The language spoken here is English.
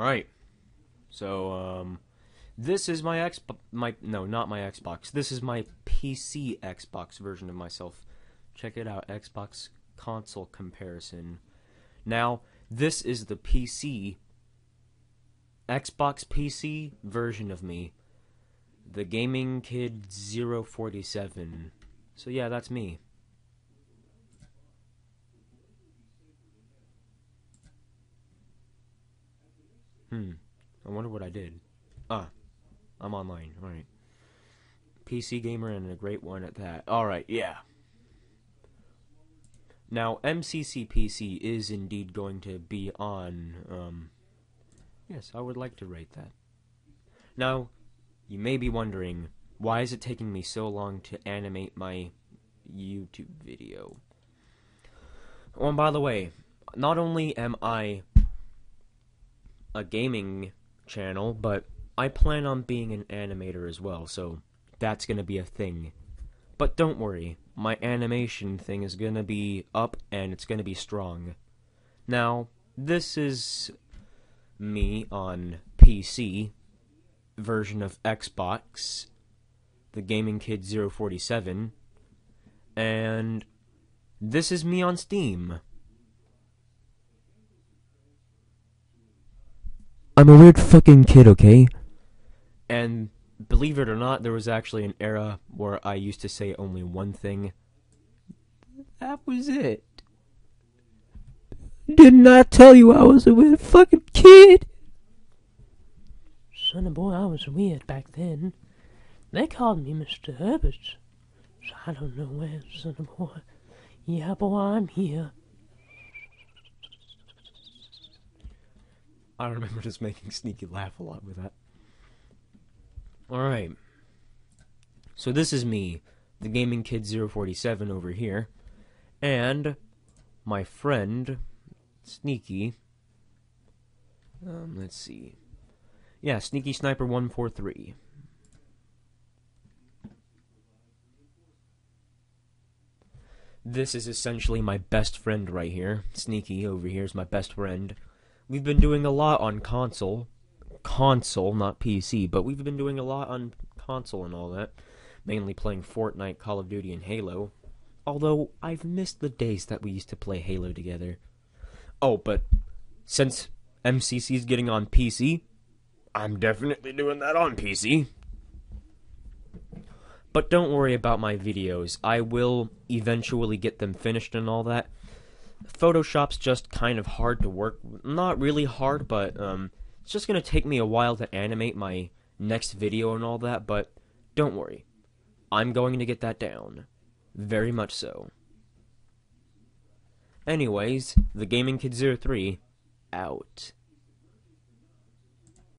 right. So, um, this is my X, my no, not my Xbox. This is my PC Xbox version of myself. Check it out, Xbox console comparison. Now, this is the PC, Xbox PC version of me, the Gaming Kid 047. So yeah, that's me. Hmm. I wonder what I did. Ah, I'm online. All right. PC gamer and a great one at that. All right, yeah. Now, MCC PC is indeed going to be on. Um, yes, I would like to rate that. Now, you may be wondering, why is it taking me so long to animate my YouTube video? Oh, and by the way, not only am I a gaming channel, but I plan on being an animator as well, so that's gonna be a thing. But don't worry, my animation thing is gonna be up and it's gonna be strong. Now, this is me on PC version of Xbox, the Gaming Kid 047, and this is me on Steam. I'm a weird fucking kid, okay? And believe it or not, there was actually an era where I used to say only one thing. That was it. Didn't I tell you I was a weird fucking kid? Son of a boy, I was weird back then. They called me Mr. Herbert. So I don't know where, son of boy. Yeah, boy, I'm here. I remember just making Sneaky laugh a lot with that. Alright. So this is me, the Gaming Kid 047 over here, and my friend, Sneaky. Um, let's see. Yeah, Sneaky Sniper 143. This is essentially my best friend right here. Sneaky over here is my best friend. We've been doing a lot on console. Console, not PC, but we've been doing a lot on console and all that. Mainly playing Fortnite, Call of Duty, and Halo. Although, I've missed the days that we used to play Halo together. Oh, but since MCC's getting on PC, I'm definitely doing that on PC. But don't worry about my videos. I will eventually get them finished and all that. Photoshop's just kind of hard to work. Not really hard, but um, it's just gonna take me a while to animate my next video and all that. But don't worry, I'm going to get that down, very much so. Anyways, the Gaming Kid 03 out.